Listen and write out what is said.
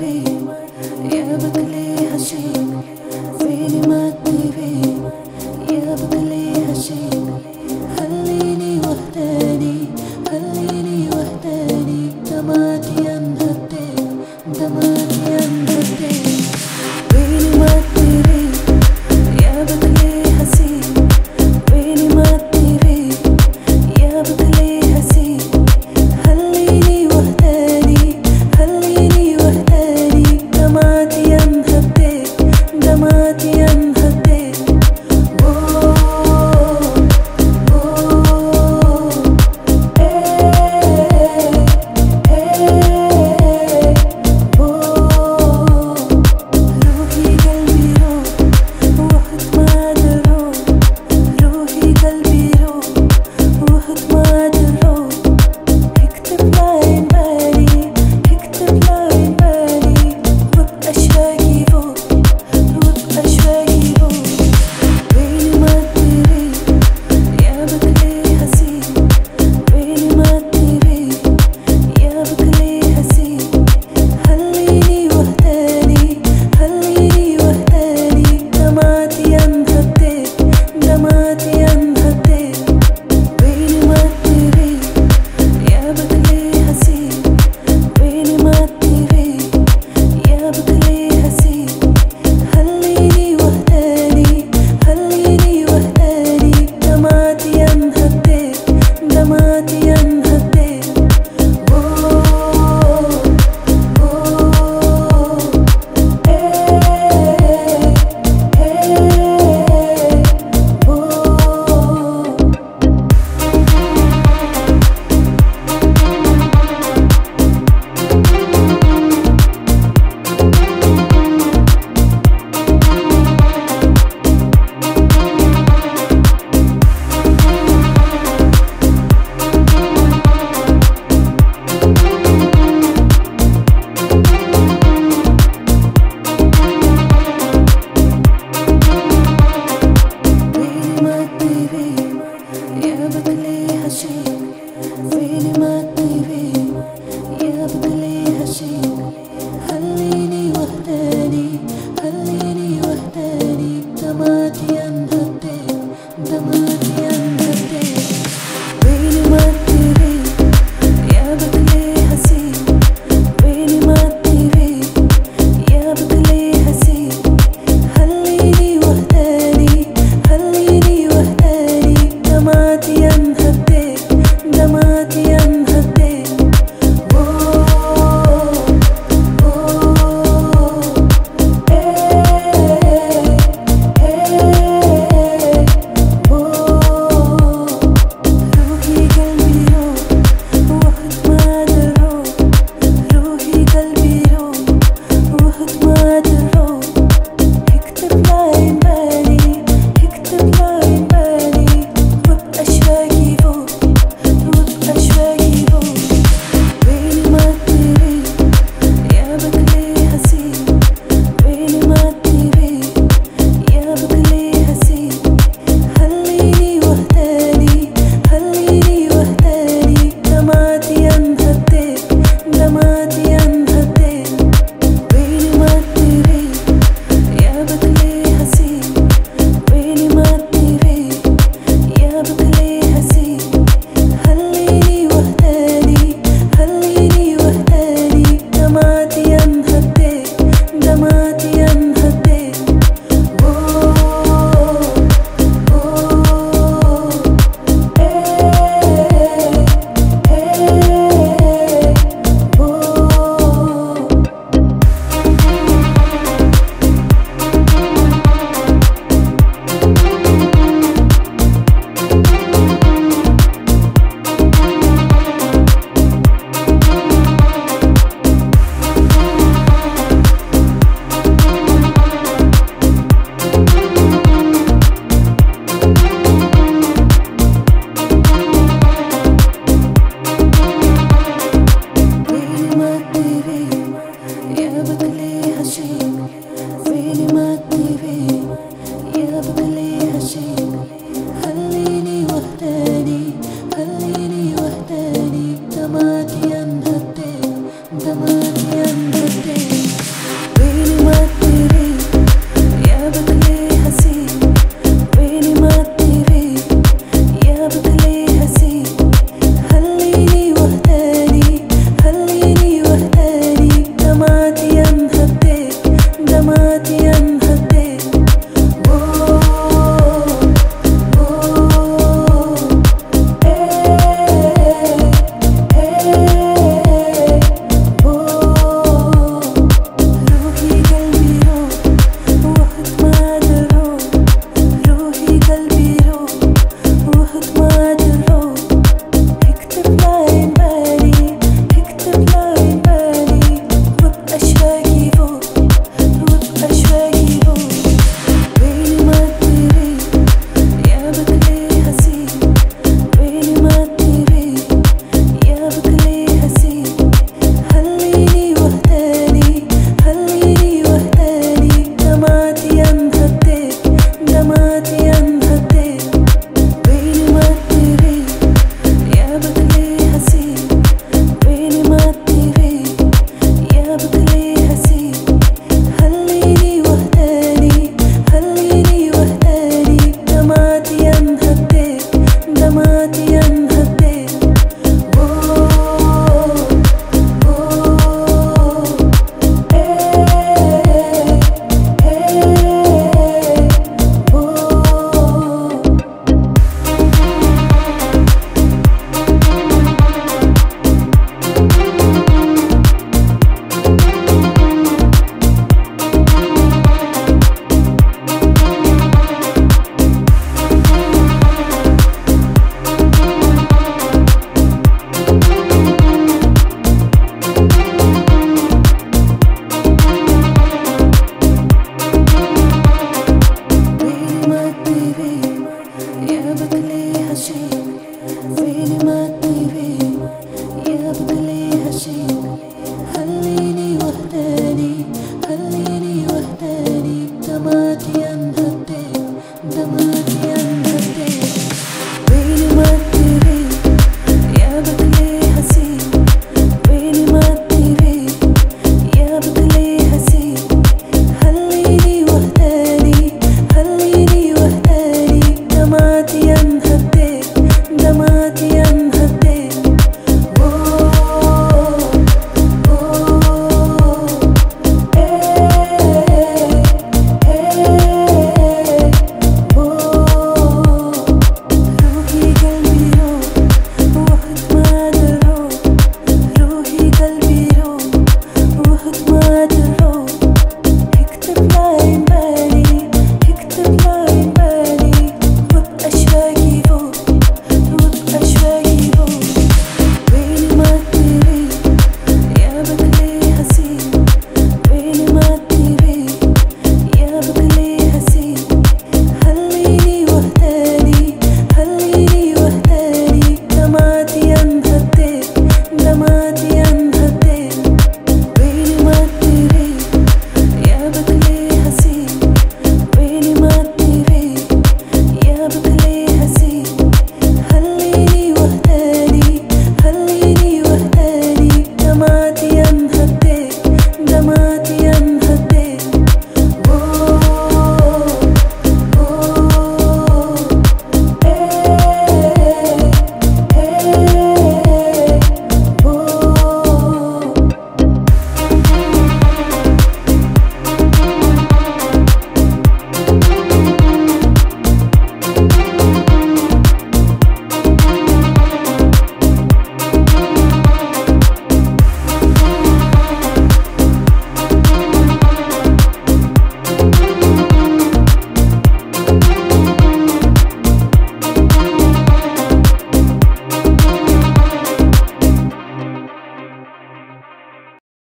طيبي يا بكلي هالشيك فيني يبدو ليها شيء في ما تبيه يبدو ليها شيء